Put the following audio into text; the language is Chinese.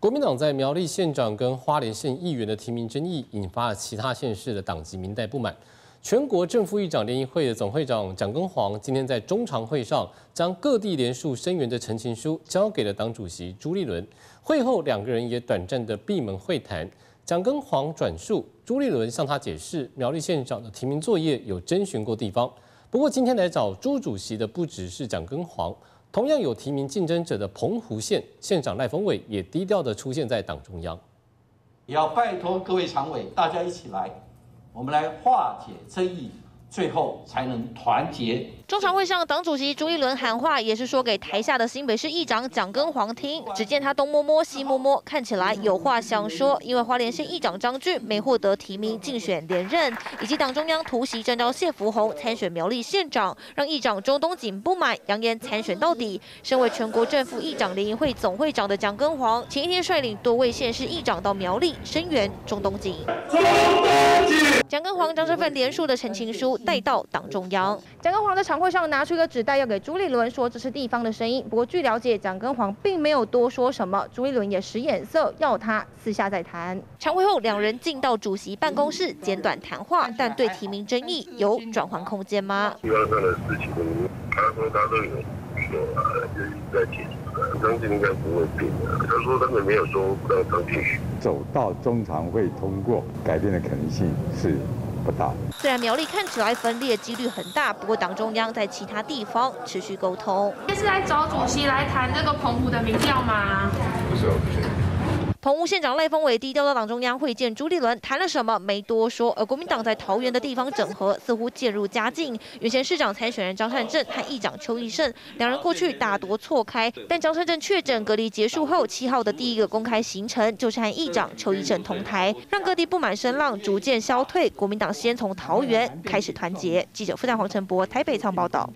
国民党在苗栗县长跟花莲县议员的提名争议，引发了其他县市的党籍民代不满。全国正副议长联谊会的总会长蒋根煌今天在中常会上，将各地联署声援的陈情书交给了党主席朱立伦。会后，两个人也短暂的闭门会谈。蒋根煌转述朱立伦向他解释，苗栗县长的提名作业有征询过地方。不过，今天来找朱主席的不只是蒋根煌。同样有提名竞争者的澎湖县县长赖峰伟也低调的出现在党中央，也要拜托各位常委，大家一起来，我们来化解争议。最后才能团结。中常会上，党主席朱一伦喊话，也是说给台下的新北市议长蒋根煌听。只见他东摸摸西摸摸，看起来有话想说。因为花莲县议长张俊没获得提名竞选连任，以及党中央突袭征召谢福洪参选苗栗县长，让议长周东锦不满，扬言参选到底。身为全国政府议长联谊会总会长的蒋根煌，前一天率领多位县市议长到苗栗声援中东锦。蒋根煌将这份连署的陈情书。带到党中央，蒋根煌在常会上拿出一个纸袋，要给朱立伦说这是地方的声音。不过据了解，蒋根煌并没有多说什么，朱立伦也使眼色，要他私下再谈。常会后，两人进到主席办公室简短谈话，但对提名争议有转换空间吗？地方上的事情，他说他都有说就是在解决。张晋应该不会变的，他说他们没有说不让张晋走到中常会通过，改变的可能性是。不大。虽然苗栗看起来分裂几率很大，不过党中央在其他地方持续沟通。这是来找主席来谈这个澎湖的民调吗？不是，不是。澎湖县长赖峰伟低调到党中央会见朱立伦，谈了什么没多说。而国民党在桃园的地方整合似乎渐入佳境。原先市长参选人张善政和议长邱义胜两人过去大多错开，但张善政确诊隔离结束后，七号的第一个公开行程就是和议长邱义胜同台，让各地不满声浪逐渐消退。国民党先从桃园开始团结。记者傅在黄晨博台北仓报道。